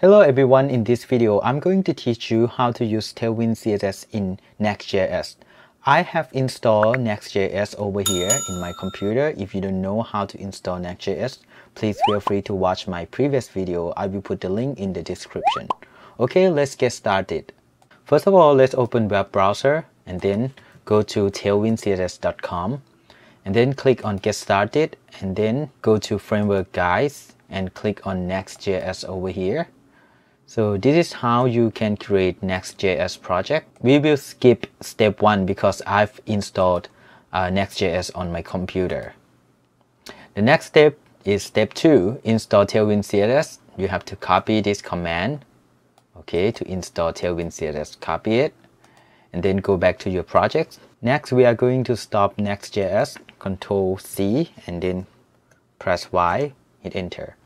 Hello everyone, in this video I'm going to teach you how to use Tailwind CSS in Next.js. I have installed Next.js over here in my computer. If you don't know how to install Next.js, please feel free to watch my previous video. I will put the link in the description. Okay, let's get started. First of all, let's open web browser and then go to tailwindcss.com and then click on get started and then go to framework guides and click on Next.js over here so this is how you can create Next.js project. We will skip step one because I've installed uh, Next.js on my computer. The next step is step two, install Tailwind CSS. You have to copy this command, okay, to install Tailwind CSS, copy it, and then go back to your project. Next, we are going to stop Next.js, Control C, and then press Y, hit enter.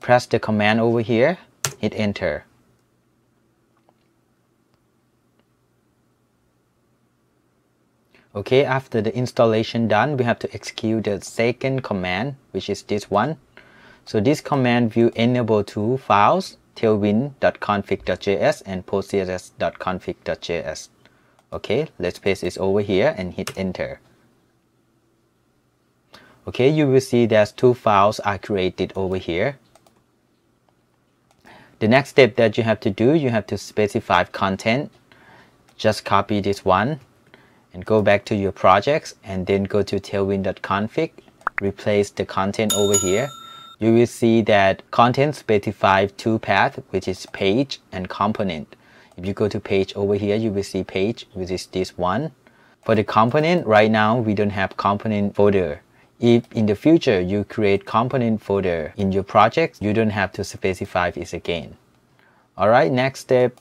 Press the command over here, hit enter. Okay, after the installation done, we have to execute the second command, which is this one. So this command will enable two files, tailwind.config.js and postcss.config.js. Okay, let's paste this over here and hit enter. Okay, you will see there's two files are created over here. The next step that you have to do, you have to specify content. Just copy this one and go back to your projects and then go to tailwind.config replace the content over here. You will see that content specifies two paths which is page and component. If you go to page over here you will see page which is this one. For the component right now we don't have component folder if in the future you create component folder in your project you don't have to specify this again. Alright next step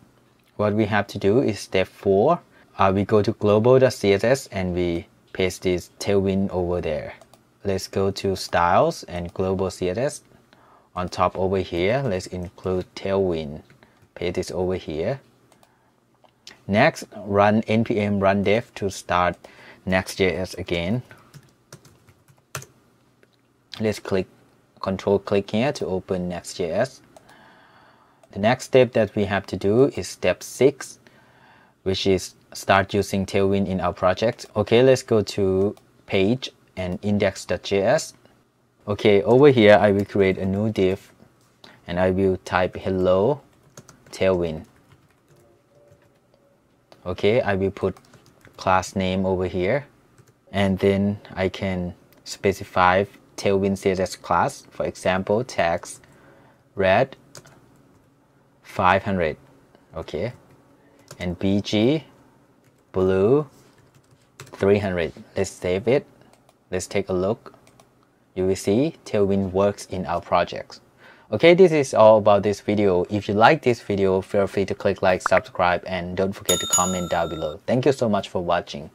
what we have to do is step 4 uh, we go to global.css and we paste this tailwind over there. Let's go to styles and global css on top over here let's include tailwind. Paste this over here. Next run npm run dev to start next.js again let's click control click here to open next.js the next step that we have to do is step 6 which is start using Tailwind in our project. Okay, let's go to page and index.js. Okay, over here I will create a new div and I will type hello Tailwind. Okay, I will put class name over here and then I can specify Tailwind CSS class. For example, text red 500. Okay, and BG blue 300 let's save it. Let's take a look. You will see tailwind works in our projects. Okay this is all about this video. If you like this video feel free to click like subscribe and don't forget to comment down below. Thank you so much for watching